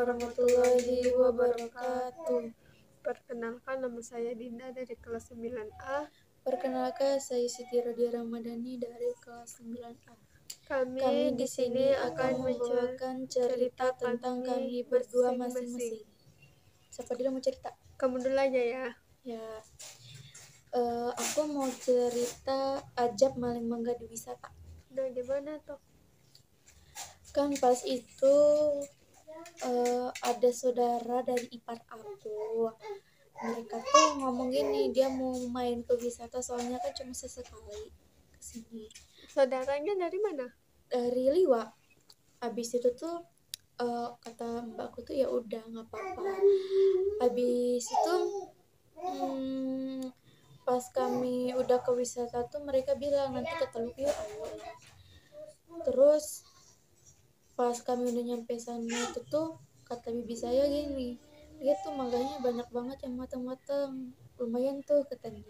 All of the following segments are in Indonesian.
warahmatullahi wabarakatuh. Perkenalkan nama saya Dinda dari kelas 9A. Perkenalkan saya Siti Rodia Ramadhani dari kelas 9A. Kami, Kami di sini akan membawakan cerita tentang kami berdua masing-masing. Siapa dulu mau cerita? Kamu dulu aja ya. Ya, eh, aku mau cerita ajab maling mangga di wisata. Nah, gimana tuh? Kan pas itu eh, ada saudara dari ipar aku. Mereka tuh ngomong gini, dia mau main ke wisata soalnya kan cuma sesekali ke sini. Saudaranya dari mana? dari Liwa habis itu tuh eh, kata mbakku tuh ya udah nggak apa-apa habis itu hmm, pas kami udah ke wisata tuh mereka bilang nanti ke Teluk yuk ayo terus pas kami udah nyampe sana itu tuh kata bibi saya gini lihat tuh mangganya banyak banget yang matang-matang lumayan tuh katanya.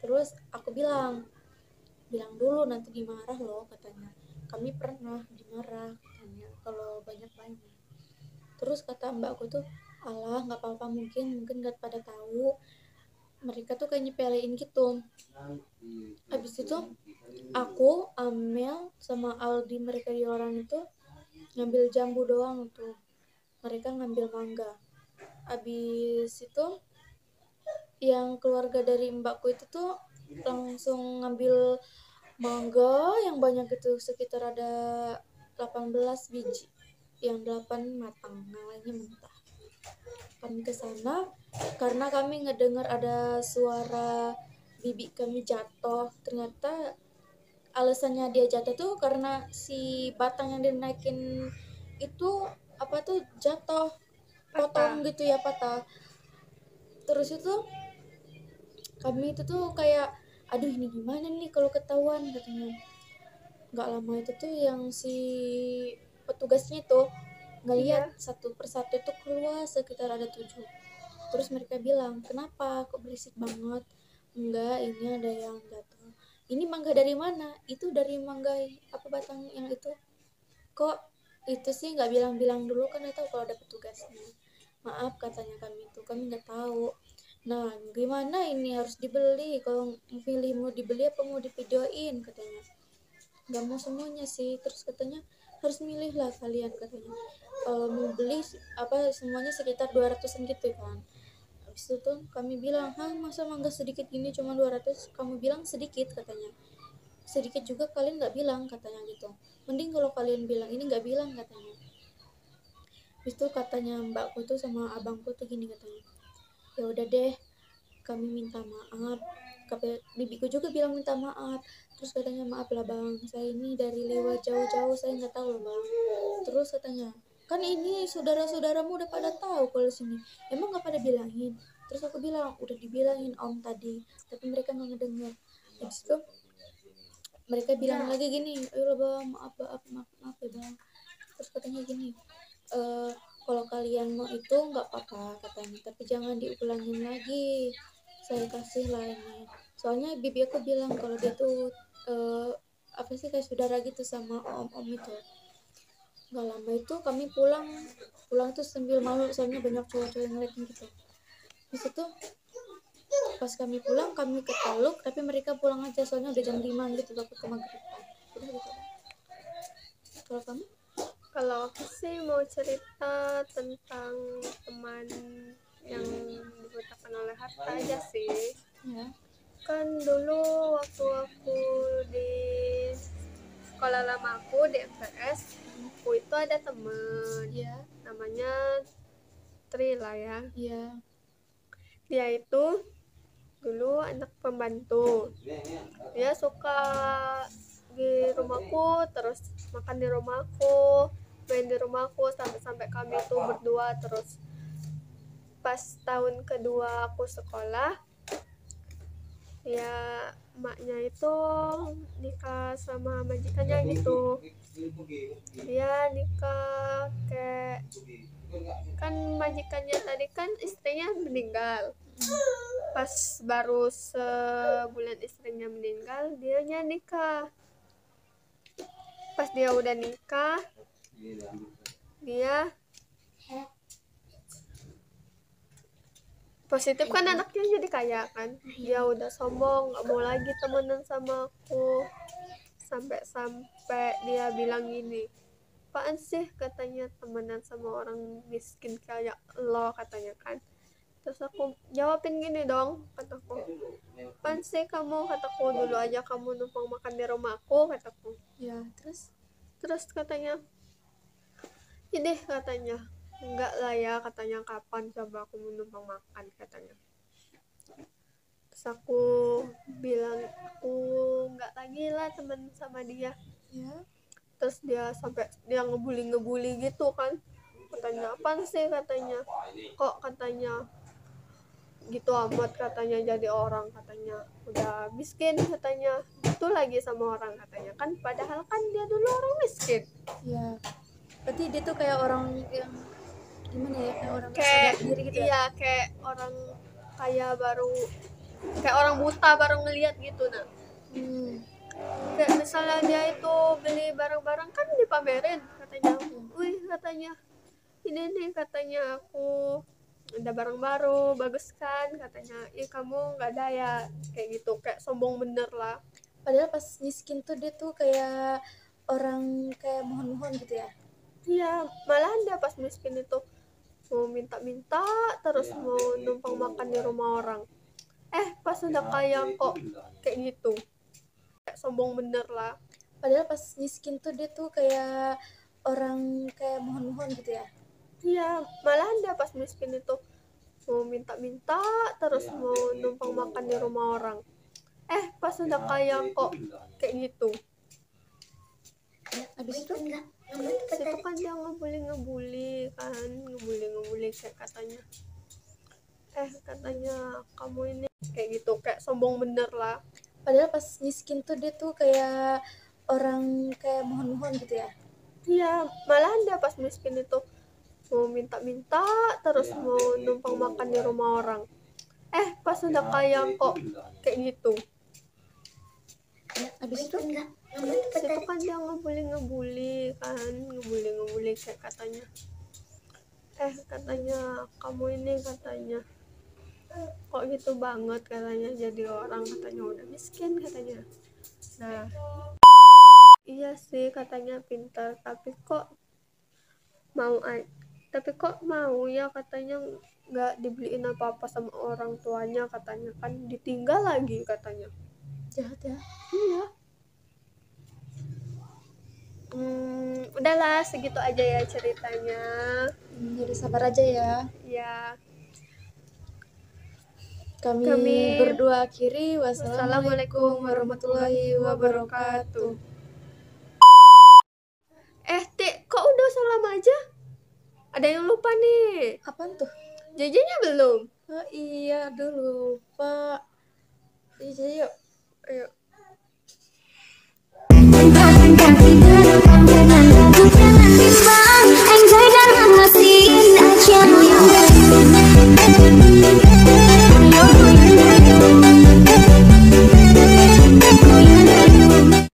Terus aku bilang bilang dulu nanti dimarah loh katanya. Kami pernah dimarah katanya kalau banyak banyak terus kata mbakku tuh alah nggak apa-apa mungkin mungkin nggak pada tahu. Mereka tuh kayak nyepelein gitu. Habis itu aku Amel sama Aldi mereka di orang itu ngambil jambu doang tuh. Mereka ngambil mangga. Habis itu yang keluarga dari mbakku itu tuh langsung ngambil mangga yang banyak itu sekitar ada 18 biji. Yang 8 matang yang lainnya mentah. Kami ke sana karena kami ngedengar ada suara bibi kami jatuh. Ternyata alasannya dia jatuh tuh karena si batang yang dinaikin itu apa tuh jatuh potong gitu ya patah. Terus itu kami itu tuh kayak aduh ini gimana nih kalau ketahuan katanya. Nggak lama itu tuh yang si petugasnya itu ngeliat satu persatu itu keluar sekitar ada tujuh. Terus mereka bilang kenapa? Kok berisik banget? Enggak ini ada yang jatuh ini mangga dari mana itu dari mangga apa batang yang itu kok itu sih nggak bilang-bilang dulu kan tahu kalau ada petugasnya maaf katanya kami itu kami nggak tahu Nah, gimana ini harus dibeli? Kalau pilih mau dibeli apa mau divideoin katanya. Gak mau semuanya sih. Terus katanya harus milih lah kalian katanya. Kalau mau beli apa semuanya sekitar 200an gitu kan. Habis itu tuh kami bilang, "Hah, masa mangga sedikit gini cuma 200?" Kamu bilang sedikit katanya. Sedikit juga kalian nggak bilang katanya gitu. Mending kalau kalian bilang ini nggak bilang katanya. Habis itu katanya mbakku tuh sama abangku tuh gini katanya ya udah deh kami minta maaf bibiku juga bilang minta maaf terus katanya maaf lah bang saya ini dari lewat jauh-jauh saya nggak tahu loh bang terus katanya kan ini saudara-saudaramu udah pada tahu kalau sini. Emang nggak pada bilangin? Terus aku bilang udah dibilangin om tadi. Tapi mereka nggak ngedenger. Habis itu mereka bilang lagi gini ayo bang maaf maaf maaf, maaf ya bang. Terus katanya gini eh kalau kalian mau itu nggak apa-apa katanya. Tapi jangan diulangin lagi. Saya kasih ini. Soalnya bibi aku bilang kalau dia tuh uh, apa sih kayak saudara gitu sama om-om itu nggak lama itu kami pulang. Pulang tuh sambil malu soalnya banyak cowok-cowok yang ngeliatin gitu. Terus itu pas kami pulang kami ke Teluk tapi mereka pulang aja soalnya udah jam 5 gitu takut ke maghrib. Udah gitu kalau kamu? Kalau aku sih mau cerita tentang teman yang dibutakan oleh harta aja sih. ya Kan dulu waktu aku di sekolah lama aku di MTS, aku itu ada temen. Ya namanya Tri lah ya. ya Dia itu dulu anak pembantu. Dia suka di rumahku terus makan di rumahku main di rumahku sampai-sampai kami itu berdua. Terus pas tahun kedua aku sekolah ya maknya itu nikah sama majikannya gitu ya nikah kayak kan majikannya tadi kan istrinya meninggal. Pas baru sebulan istrinya meninggal dia dianya nikah. Pas dia udah nikah dia positif kan anaknya jadi kaya kan? Dia udah sombong nggak mau lagi temenan sama aku sampai-sampai dia bilang gini apaan sih? katanya temenan sama orang miskin kayak lo katanya kan. Terus aku jawabin gini dong kataku apaan sih kamu? kataku dulu aja kamu numpang makan di rumahku kataku ya terus terus katanya ini katanya enggak lah ya katanya kapan coba aku numpang makan katanya. Terus aku bilang aku lah temen sama dia. Ya terus dia sampai dia ngebully ngebully gitu kan. Katanya apa sih? katanya. Kok katanya gitu amat katanya jadi orang katanya. Udah miskin katanya. Itu lagi sama orang katanya. Kan padahal kan dia dulu orang miskin. Ya berarti dia tuh kayak orang yang gimana ya? Kayak orang kayak diri gitu ya? iya kayak orang kayak baru kayak orang buta baru ngelihat gitu nah hmm. Kayak misalnya dia itu beli barang-barang kan dipamerin katanya wih katanya ini nih katanya aku. Ada barang baru bagus kan? Katanya ih kamu nggak ada ya kayak gitu. Kayak sombong bener lah. Padahal pas miskin tuh dia tuh kayak orang kayak mohon-mohon gitu ya? Iya malahan dia pas miskin itu mau minta-minta terus mau numpang makan di rumah orang. Eh pas udah kaya kok kayak gitu kayak sombong bener lah padahal pas miskin tuh dia tuh kayak orang kayak mohon-mohon gitu ya Iya, malahan dia pas miskin itu mau minta-minta terus mau numpang makan di rumah orang. Eh, pas udah kaya kok kayak gitu. habis itu Situ kan dia ngebully-ngebully kan, ngebully-ngebully kayak katanya. Eh, katanya kamu ini kayak gitu, kayak sombong bener lah. Padahal pas miskin tuh dia tuh kayak orang kayak mohon-mohon gitu ya Iya, malahan dia pas miskin itu mau minta-minta terus mau numpang makan di rumah orang. Eh, pas udah kaya kok kayak gitu. habis itu Situ kan dia ngebully-ngebully kan, ngebully-ngebully kayak katanya. Eh, katanya kamu ini katanya kok gitu banget katanya jadi orang katanya udah miskin katanya. Nah, iya sih katanya pintar tapi kok mau tapi kok mau ya katanya nggak dibeliin apa-apa sama orang tuanya katanya kan ditinggal lagi katanya. Jahat ya? Iya. Hmm, udahlah segitu aja ya ceritanya. Hmm, jadi sabar aja ya. Ya kami, Kami berdua akhiri. Wassalamualaikum warahmatullahi wabarakatuh. Eh, Tik, kok udah salam aja? Ada yang lupa nih. apa tuh? Jajannya belum? Oh, iya, aduh lupa. Iya, jajan yuk. Ayo. Bentang-bentang tidur, jangan